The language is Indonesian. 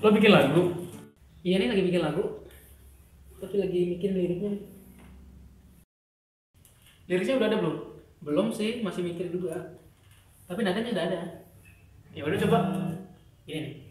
Lo bikin lagu? Iya nih lagi bikin lagu. Tapi lagi mikir liriknya. Liriknya udah ada belum? Belum sih, masih mikir juga. Tapi nadanya udah ada. Ya udah coba. Ini nih.